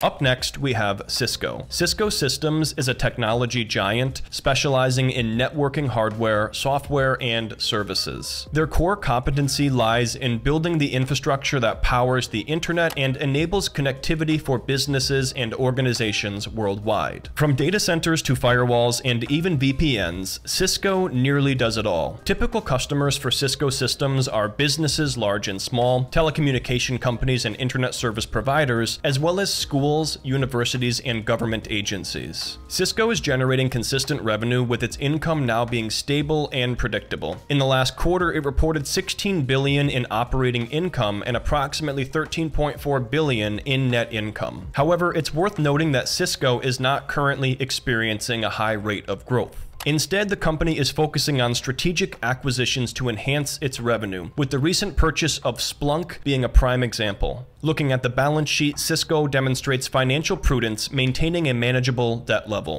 Up next, we have Cisco. Cisco Systems is a technology giant specializing in networking hardware, software, and services. Their core competency lies in building the infrastructure that powers the internet and enables connectivity for businesses and organizations worldwide. From data centers to firewalls and even VPNs, Cisco nearly does it all. Typical customers for Cisco Systems are businesses large and small, telecommunication companies and internet service providers, as well as schools schools, universities, and government agencies. Cisco is generating consistent revenue with its income now being stable and predictable. In the last quarter, it reported 16 billion in operating income and approximately 13.4 billion in net income. However, it's worth noting that Cisco is not currently experiencing a high rate of growth. Instead, the company is focusing on strategic acquisitions to enhance its revenue, with the recent purchase of Splunk being a prime example. Looking at the balance sheet, Cisco demonstrates financial prudence, maintaining a manageable debt level.